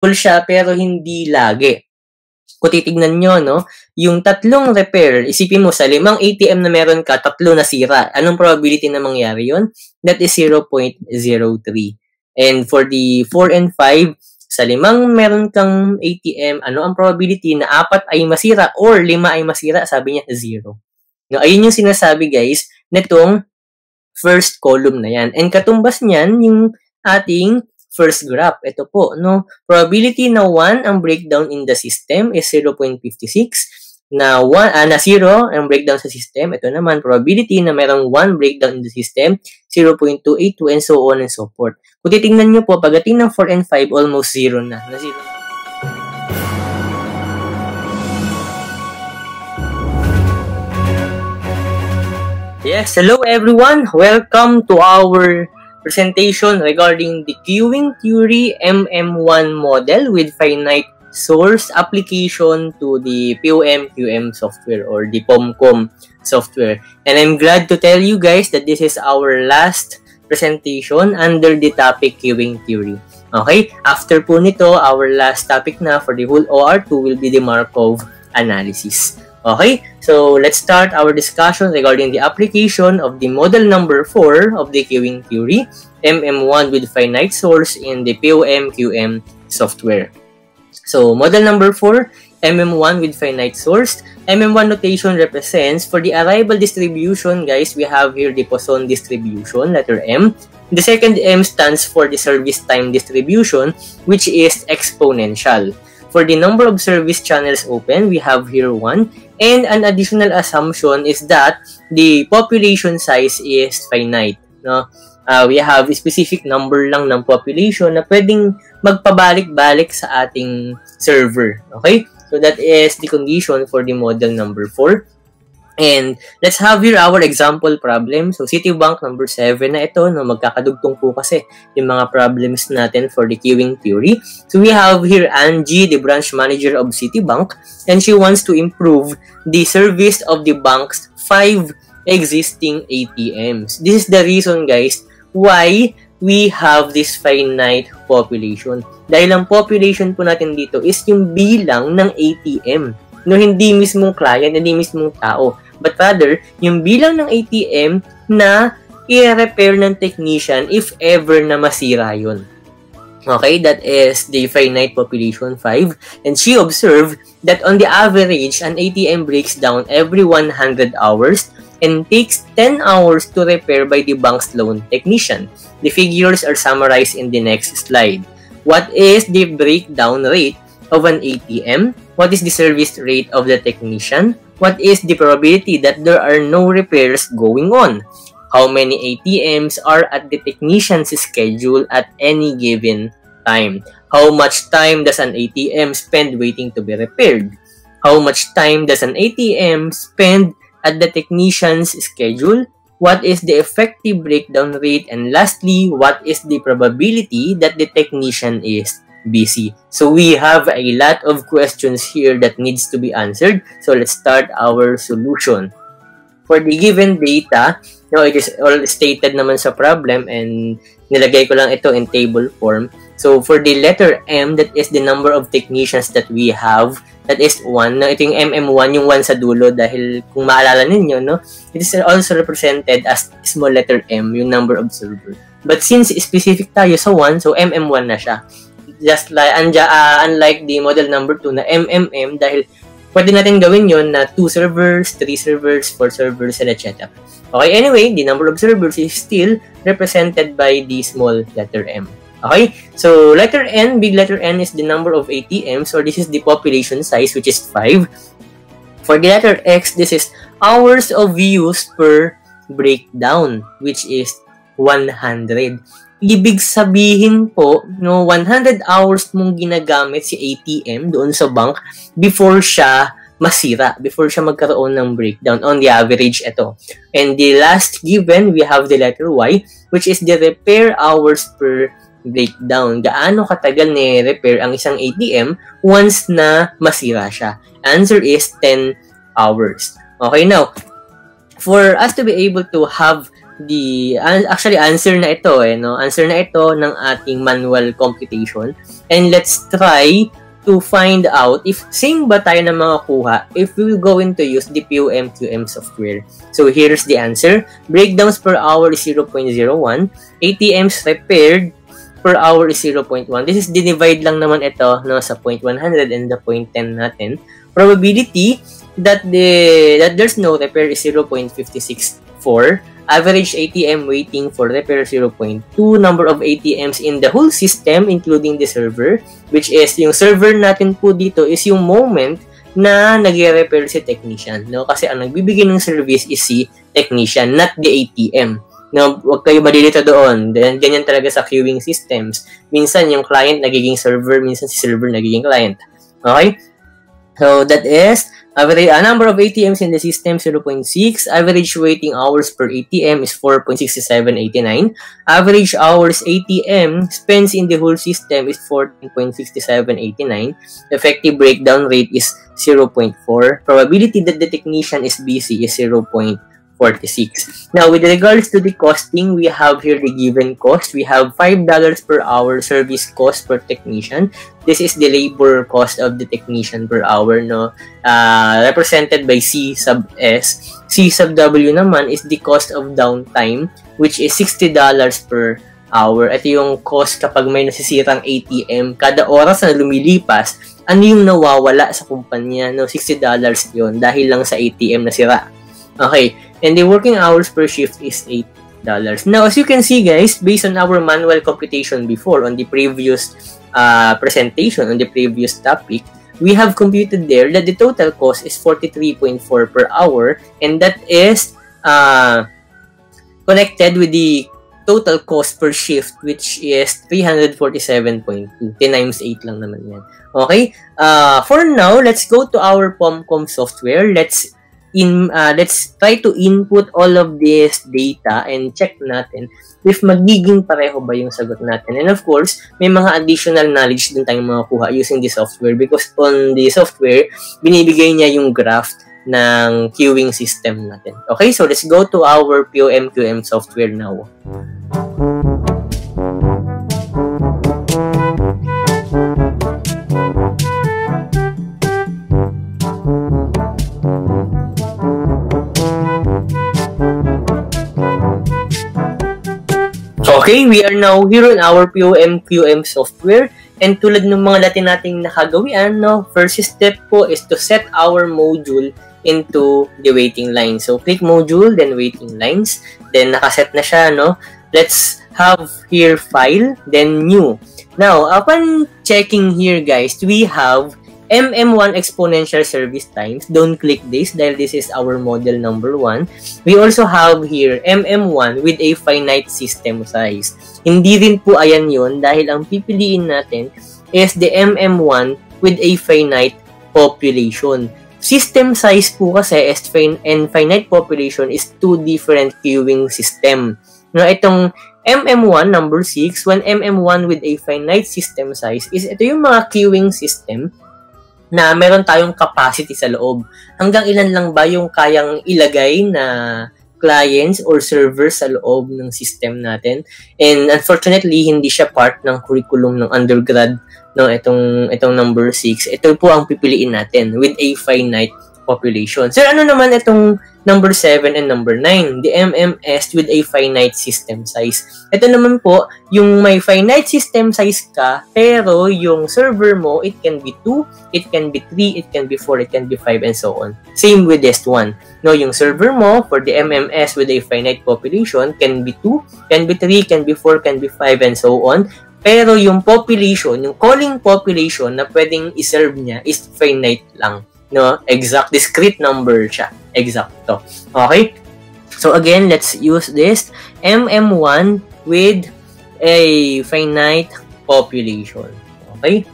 full siya pero hindi lagi. Kung titignan nyo, no, yung tatlong repair, isipin mo sa limang ATM na meron ka, tatlo na sira. Anong probability na mangyari yon? That is 0.03. And for the 4 and 5, sa limang meron kang ATM, ano ang probability na apat ay masira or lima ay masira? Sabi niya, zero. No, ayun yung sinasabi guys, netong first column na yan. And katumbas niyan, yung ating first graph. Ito po, no? Probability na 1 ang breakdown in the system is 0.56 na 1 uh, ah, na 0 ang breakdown sa system. Ito naman probability na merong 1 breakdown in the system 0.282 and so on and so forth. Kung titingnan niyo po pagdating ng 4 and 5 almost 0 na. Na 0. Yes, hello everyone. Welcome to our presentation regarding the queuing theory MM1 model with finite source application to the POM-QM software or the POMCOM software. And I'm glad to tell you guys that this is our last presentation under the topic queuing theory. Okay? After po nito, our last topic na for the whole OR2 will be the Markov analysis. Okay, so let's start our discussion regarding the application of the model number 4 of the queuing theory, MM1 with finite source in the POM-QM software. So, model number 4, MM1 with finite source. MM1 notation represents, for the arrival distribution, guys, we have here the Poisson distribution, letter M. The second M stands for the service time distribution, which is exponential. For the number of service channels open, we have here 1. And an additional assumption is that the population size is finite. No? Uh, we have a specific number lang ng population na pwedeng magpabalik-balik sa ating server. Okay? So that is the condition for the model number 4. And let's have here our example problem. So Citibank number 7 na ito, no, magkakadugtong po kasi yung mga problems natin for the queuing theory. So we have here Angie, the branch manager of Citibank, and she wants to improve the service of the bank's five existing ATMs. This is the reason guys why we have this finite population. Dahil ang population po natin dito is yung bilang ng ATM. No, hindi mismong client, hindi mismong tao but rather yung bilang ng ATM na i-repair ng technician if ever na masira yun. Okay, that is the finite population 5. And she observed that on the average, an ATM breaks down every 100 hours and takes 10 hours to repair by the bank's loan technician. The figures are summarized in the next slide. What is the breakdown rate of an ATM? What is the service rate of the technician? What is the probability that there are no repairs going on? How many ATMs are at the technician's schedule at any given time? How much time does an ATM spend waiting to be repaired? How much time does an ATM spend at the technician's schedule? What is the effective breakdown rate? And lastly, what is the probability that the technician is BC. So we have a lot of questions here that needs to be answered. So let's start our solution. For the given data, no, it is all stated naman sa problem and nilagay ko lang ito in table form. So for the letter M, that is the number of technicians that we have. That is 1. No, ito yung MM1, yung 1 sa dulo dahil kung maalala ninyo, no, it is also represented as small letter M, yung number of server. But since specific tayo sa 1, so MM1 na siya just like anja, uh, unlike the model number 2 na MMM dahil pwede natin gawin yon na 2 servers, 3 servers, 4 servers, and etc. Okay, anyway, the number of servers is still represented by the small letter M. Okay, so letter N, big letter N is the number of ATMs or this is the population size which is 5. For the letter X, this is hours of use per breakdown which is 100 ibig sabihin po, no, 100 hours mong ginagamit si ATM doon sa bank before siya masira, before siya magkaroon ng breakdown. On the average, ito. And the last given, we have the letter Y, which is the repair hours per breakdown. Gaano katagal ni-repair ang isang ATM once na masira siya? Answer is 10 hours. Okay, now, for us to be able to have the actually answer na ito eh no answer na ito ng ating manual computation and let's try to find out if same ba tayo na mga kuha if we will going to use the POMQM software. So here's the answer. Breakdowns per hour is 0.01. ATMs repaired per hour is 0.1. This is divide lang naman ito no, sa 0.100 and the 0.10 natin. Probability that the that there's no repair is 0.564. Average ATM waiting for repair 0.2. Number of ATMs in the whole system including the server which is yung server natin po dito is yung moment na nagre-repair si technician. No? Kasi ang nagbibigay ng service is si technician, not the ATM. No, wag kayo malilito doon. Then, ganyan talaga sa queuing systems. Minsan, yung client nagiging server, minsan si server nagiging client. Okay? So, that is Average uh, number of ATMs in the system 0.6. Average waiting hours per ATM is 4.6789. Average hours ATM spends in the whole system is 14.6789. Effective breakdown rate is 0.4. Probability that the technician is busy is 0.4. 46. Now, with regards to the costing, we have here the given cost. We have $5 per hour service cost per technician. This is the labor cost of the technician per hour, no? Uh, represented by C sub S. C sub W naman is the cost of downtime, which is $60 per hour. Ito yung cost kapag may nasisirang ATM. Kada oras na lumilipas, ano yung nawawala sa kumpanya? No, $60 yon dahil lang sa ATM na sira. Okay. and the working hours per shift is $8. Now, as you can see guys, based on our manual computation before on the previous uh, presentation, on the previous topic, we have computed there that the total cost is 43.4 per hour and that is uh, connected with the total cost per shift which is 347.2. 10 times 8 lang naman yan. Okay? Uh, for now, let's go to our POMCOM software. Let's in uh, let's try to input all of this data and check natin if magiging pareho ba yung sagot natin. And of course, may mga additional knowledge din tayong kuha using the software because on the software, binibigay niya yung graph ng queuing system natin. Okay, so let's go to our POMQM software now. Okay, we are now here on our POM QM software. And tulad ng mga dati nating nakagawian, no, first step po is to set our module into the waiting line. So, click module, then waiting lines. Then, nakaset na siya, no? Let's have here file, then new. Now, upon checking here, guys, we have MM1 exponential service times. Don't click this dahil this is our model number 1. We also have here MM1 with a finite system size. Hindi rin po ayan yon dahil ang pipiliin natin is the MM1 with a finite population. System size po kasi is fin and finite population is two different queuing system. No, itong MM1 number 6, when MM1 with a finite system size is ito yung mga queuing system na meron tayong capacity sa loob. Hanggang ilan lang ba yung kayang ilagay na clients or servers sa loob ng system natin. And unfortunately, hindi siya part ng curriculum ng undergrad no itong itong number 6. Ito po ang pipiliin natin with a finite population. Sir, ano naman itong number 7 and number 9? The MMS with a finite system size. Ito naman po, yung may finite system size ka, pero yung server mo, it can be 2, it can be 3, it can be 4, it can be 5, and so on. Same with this one. No, yung server mo, for the MMS with a finite population, can be 2, can be 3, can be 4, can be 5, and so on. Pero yung population, yung calling population na pwedeng iserve niya is finite lang no? Exact, discrete number siya. Exacto. Okay? So again, let's use this MM1 with a finite population. Okay?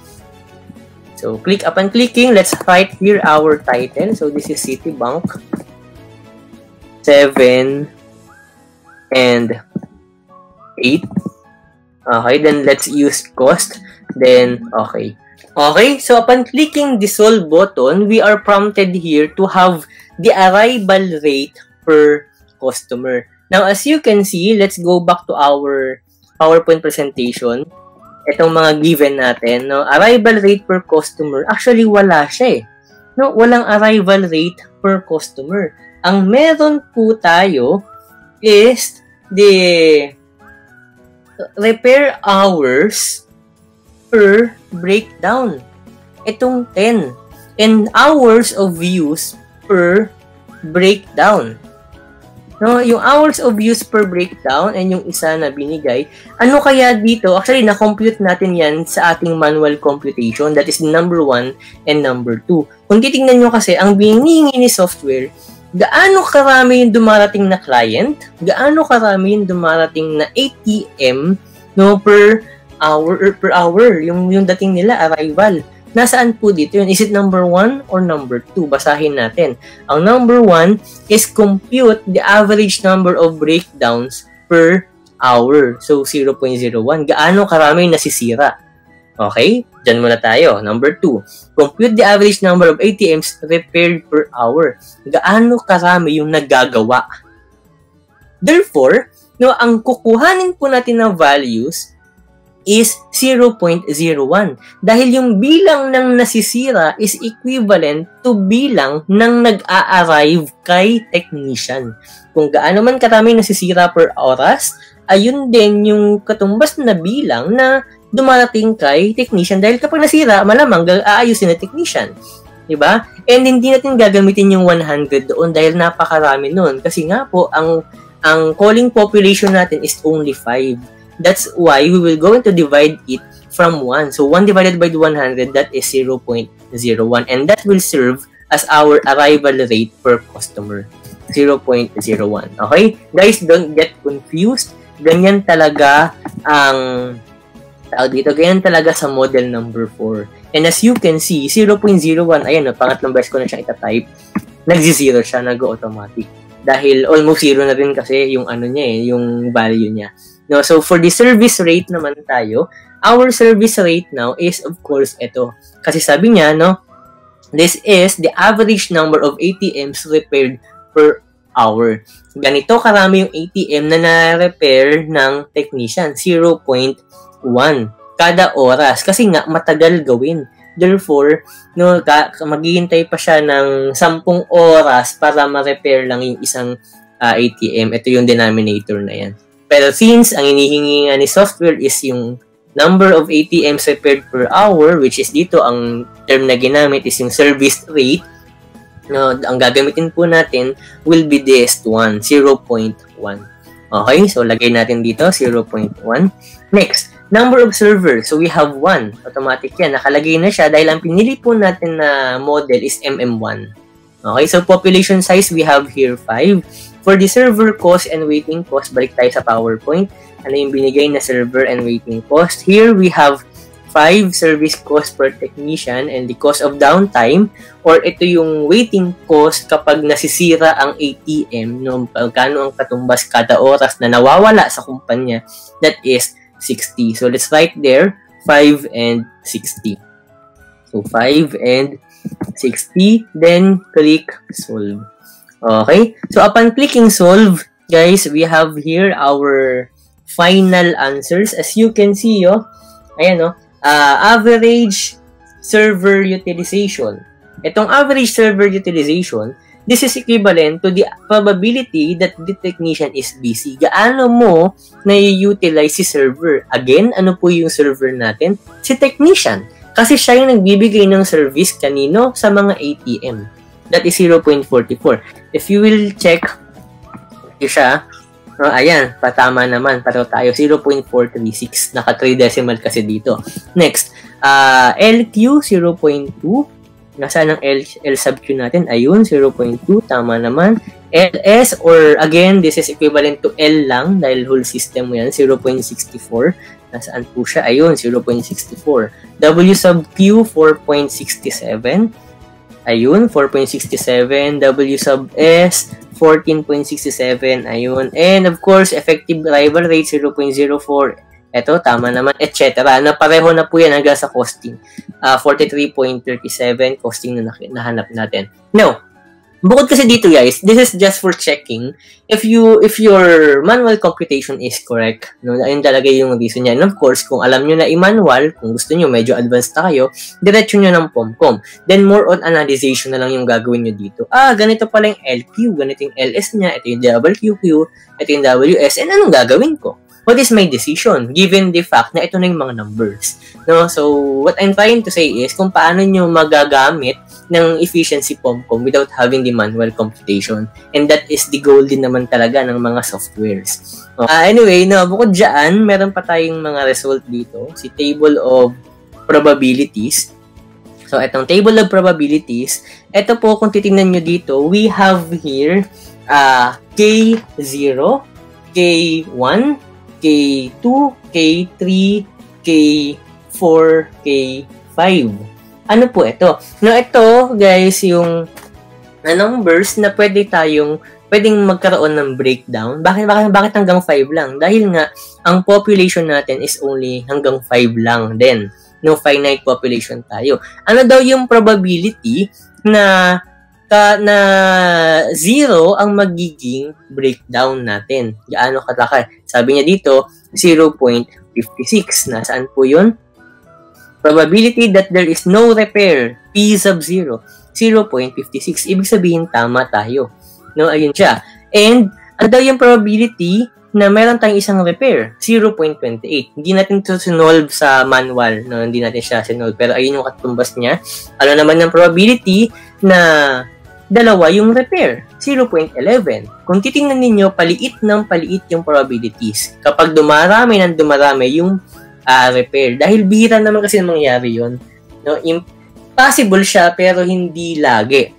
So click upon clicking, let's write here our title. So this is Citibank 7 and 8. Okay, then let's use cost. Then, okay. Okay, so upon clicking the solve button, we are prompted here to have the arrival rate per customer. Now, as you can see, let's go back to our PowerPoint presentation. Itong mga given natin, no? Arrival rate per customer, actually wala siya eh. No, walang arrival rate per customer. Ang meron po tayo is the repair hours per breakdown. Itong 10. And hours of use per breakdown. No, yung hours of use per breakdown and yung isa na binigay, ano kaya dito? Actually, na-compute natin yan sa ating manual computation. That is number 1 and number 2. Kung titingnan nyo kasi, ang binihingi ni software, gaano karami yung dumarating na client, gaano karami yung dumarating na ATM no, per hour or per hour, yung, yung dating nila, arrival. Nasaan po dito yun? Is it number 1 or number 2? Basahin natin. Ang number 1 is compute the average number of breakdowns per hour. So, 0.01. Gaano karami nasisira? Okay? Diyan muna tayo. Number 2. Compute the average number of ATMs repaired per hour. Gaano karami yung nagagawa? Therefore, no, ang kukuhanin po natin na values is 0.01 dahil yung bilang ng nasisira is equivalent to bilang ng nag-a-arrive kay technician. Kung gaano man karami nasisira per oras, ayun din yung katumbas na bilang na dumarating kay technician dahil kapag nasira, malamang aayusin ng technician. Diba? And hindi natin gagamitin yung 100 doon dahil napakarami noon. Kasi nga po, ang ang calling population natin is only 5. That's why we will going to divide it from 1. So 1 divided by 100, that is 0.01. And that will serve as our arrival rate per customer. 0.01. Okay? Guys, don't get confused. Ganyan talaga ang tao dito. Ganyan talaga sa model number 4. And as you can see, 0.01, ayan, no, pangatlong beses ko na siya itatype, nag-zero siya, nag-automatic. Dahil almost zero na rin kasi yung ano niya eh, yung value niya. No, so for the service rate naman tayo, our service rate now is of course ito. Kasi sabi niya, no, this is the average number of ATMs repaired per hour. Ganito karami yung ATM na na-repair ng technician, 0.1 kada oras kasi nga matagal gawin. Therefore, no, maghihintay pa siya ng 10 oras para ma-repair lang yung isang uh, ah, ATM. Ito yung denominator na yan. Pero since ang inihingi nga ni software is yung number of ATMs repaired per hour, which is dito ang term na ginamit is yung service rate, no, ang gagamitin po natin will be this one, 0.1. Okay, so lagay natin dito, 0.1. Next, number of servers. So we have 1. Automatic yan. Nakalagay na siya dahil ang pinili po natin na model is MM1. Okay, so population size we have here 5. For the server cost and waiting cost, balik tayo sa PowerPoint. Ano yung binigay na server and waiting cost? Here we have 5 service cost per technician and the cost of downtime or ito yung waiting cost kapag nasisira ang ATM no pagkano ang katumbas kada oras na nawawala sa kumpanya? That is 60 so let's write there 5 and 60 so 5 and 60 then click solve Okay? So, upon clicking solve, guys, we have here our final answers. As you can see, oh, ayan, oh, uh, average server utilization. Itong average server utilization, this is equivalent to the probability that the technician is busy. Gaano mo na-utilize si server? Again, ano po yung server natin? Si technician. Kasi siya yung nagbibigay ng service kanino sa mga ATM. That is 0.44. If you will check, siya, no, ayan, patama naman, pareho tayo, 0.436, naka 3 decimal kasi dito. Next, uh, LQ, 0.2, Nasaan ang L, L sub Q natin? Ayun, 0.2, tama naman. LS, or again, this is equivalent to L lang, dahil whole system mo yan, 0.64. Nasaan po siya? Ayun, 0.64. W sub Q, 4.67. Ayun, 4.67. W sub S, 14.67. Ayun. And of course, effective arrival rate, 0.04. Ito, tama naman, etc. Na pareho na po yan hanggang sa costing. Uh, ah, 43.37 costing na nahanap natin. Now, Bukod kasi dito guys, this is just for checking if you if your manual computation is correct. No, ayun talaga yung reason niya. And of course, kung alam niyo na i-manual, kung gusto niyo medyo advanced na kayo, diretso niyo ng POMCOM. Then more on analyzation na lang yung gagawin niyo dito. Ah, ganito pala yung LQ, ganito yung LS niya, ito yung WQQ, ito yung WS, and anong gagawin ko? what is my decision given the fact na ito na yung mga numbers. No? So, what I'm trying to say is kung paano nyo magagamit ng efficiency POMCOM without having the manual computation. And that is the goal din naman talaga ng mga softwares. Uh, anyway, no, bukod dyan, meron pa tayong mga result dito. Si table of probabilities. So, itong table of probabilities, ito po kung titingnan nyo dito, we have here uh, K0, K1, K2, K3, K4, K5. Ano po ito? No, ito, guys, yung na numbers na pwede tayong pwedeng magkaroon ng breakdown. Bakit, bakit, bakit hanggang 5 lang? Dahil nga, ang population natin is only hanggang 5 lang din. No finite population tayo. Ano daw yung probability na ka, na zero ang magiging breakdown natin. Gaano kalaki? Sabi niya dito, 0.56. Nasaan po yun? Probability that there is no repair, P sub 0, 0.56. Ibig sabihin, tama tayo. No, ayun siya. And, ano daw yung probability na meron tayong isang repair, 0.28. Hindi natin ito sinolve sa manual, no? hindi natin siya sinolve. Pero ayun yung katumbas niya. Ano naman yung probability na dalawa yung repair, 0.11. Kung titingnan ninyo, paliit ng paliit yung probabilities. Kapag dumarami ng dumarami yung uh, repair. Dahil bihira naman kasi mangyari yon no? Impossible siya pero hindi lagi.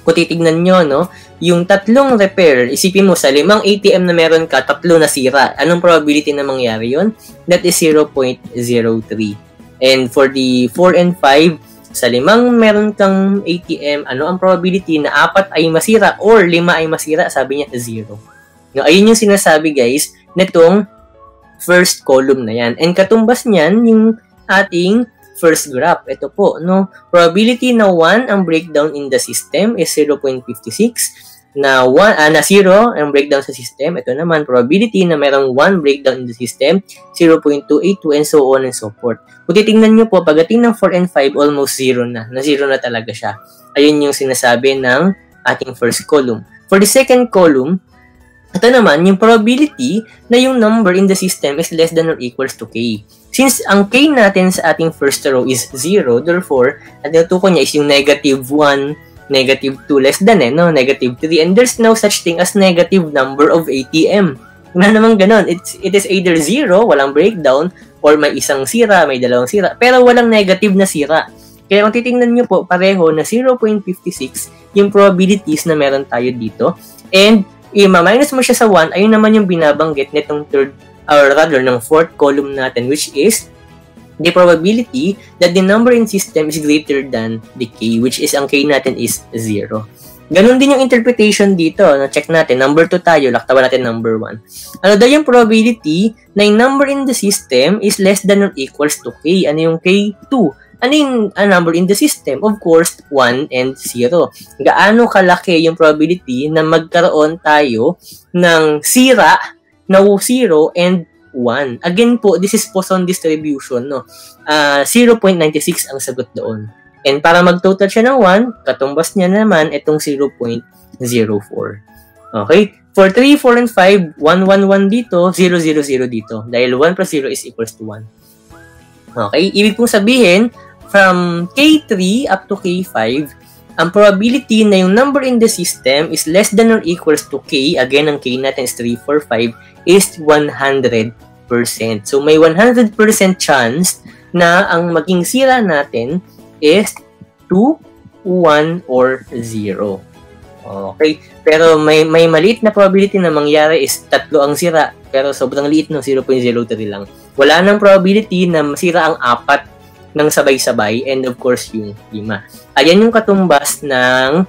Kung titignan nyo, no, yung tatlong repair, isipin mo sa limang ATM na meron ka, tatlo na sira. Anong probability na mangyari yon? That is 0.03. And for the 4 and 5, sa limang meron kang ATM, ano ang probability na apat ay masira or lima ay masira? Sabi niya, zero. No, ayun yung sinasabi guys, netong first column na yan. And katumbas niyan, yung ating first graph. Ito po, no? Probability na 1 ang breakdown in the system is 0.56 na 1 uh, na 0 ang breakdown sa system. Ito naman probability na merong 1 breakdown in the system, 0.282 and so on and so forth. Kung titingnan niyo po pagdating ng 4 and 5 almost 0 na. Na 0 na talaga siya. Ayun yung sinasabi ng ating first column. For the second column, ito naman, yung probability na yung number in the system is less than or equals to k. Since ang k natin sa ating first row is 0, therefore, ang tinutukoy niya is yung negative 1, negative 2 less than eh, no? Negative 3. And there's no such thing as negative number of ATM. Wala naman ganun. It's, it is either 0, walang breakdown, or may isang sira, may dalawang sira, pero walang negative na sira. Kaya kung titingnan nyo po, pareho na 0.56 yung probabilities na meron tayo dito. And, i-minus mo siya sa 1, ayun naman yung binabanggit nitong third, or rather, ng fourth column natin, which is the probability that the number in system is greater than the k, which is ang k natin is 0. Ganon din yung interpretation dito. No? Check natin. Number 2 tayo. Laktawan natin number 1. Ano daw yung probability na yung number in the system is less than or equals to k? Ano yung k2? Ano yung uh, number in the system? Of course, 1 and 0. Gaano kalaki yung probability na magkaroon tayo ng sira na 0 and 1. Again po, this is Poisson distribution, no? Uh, ah, 0.96 ang sagot doon. And para mag-total siya ng 1, katumbas niya naman itong 0.04. Okay? For 3, 4, and 5, 1, 1, 1 dito, 0, 0, 0 dito. Dahil 1 plus 0 is equals to 1. Okay? Ibig pong sabihin, from K3 up to K5, ang probability na yung number in the system is less than or equals to K, again, ang K natin is 3, 4, 5, is 100%. So, may 100% chance na ang maging sira natin is 2, 1, or 0. Okay? Pero may, may maliit na probability na mangyari is tatlo ang sira. Pero sobrang liit no, 0.03 lang. Wala nang probability na masira ang apat ng sabay-sabay and of course yung lima. Ayan yung katumbas ng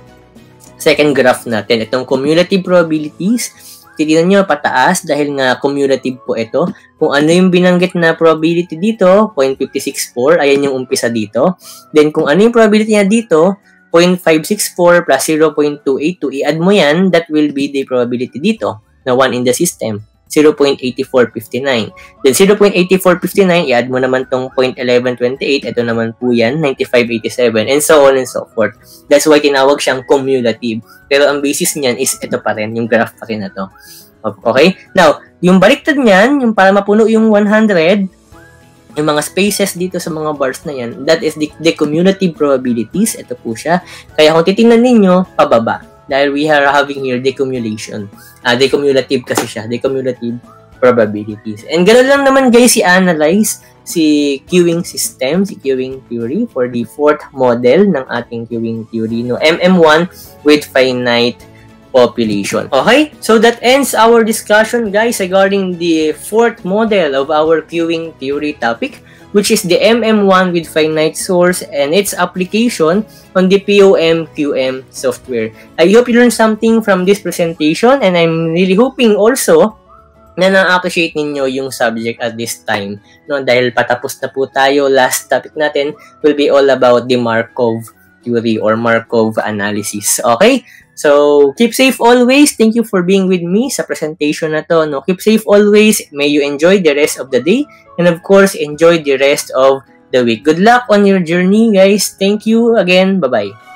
second graph natin. Itong cumulative probabilities titignan nyo pataas dahil nga cumulative po ito. Kung ano yung binanggit na probability dito, 0.564, ayan yung umpisa dito. Then kung ano yung probability niya dito, 0.564 plus 0.282, i-add mo yan, that will be the probability dito na 1 in the system. 0.8459. Then 0.8459, i-add mo naman tong 0.1128, ito naman po yan, 9587, and so on and so forth. That's why tinawag siyang cumulative. Pero ang basis niyan is ito pa rin, yung graph pa rin na to. Okay? Now, yung baliktad niyan, yung para mapuno yung 100, yung mga spaces dito sa mga bars na yan, that is the, the cumulative probabilities. Ito po siya. Kaya kung titingnan ninyo, pababa. Dahil we are having here decumulation. Uh, decumulative kasi siya. Decumulative probabilities. And ganoon lang naman guys si analyze si queuing system, si queuing theory for the fourth model ng ating queuing theory, no MM1 with finite population. Okay? So that ends our discussion guys regarding the fourth model of our queuing theory topic which is the MM1 with finite source and its application on the POM-QM software. I hope you learned something from this presentation and I'm really hoping also na na-appreciate ninyo yung subject at this time. No, dahil patapos na po tayo, last topic natin will be all about the Markov theory or Markov analysis. Okay? So, keep safe always. Thank you for being with me sa presentation na to. No? Keep safe always. May you enjoy the rest of the day. And of course, enjoy the rest of the week. Good luck on your journey, guys. Thank you again. Bye-bye.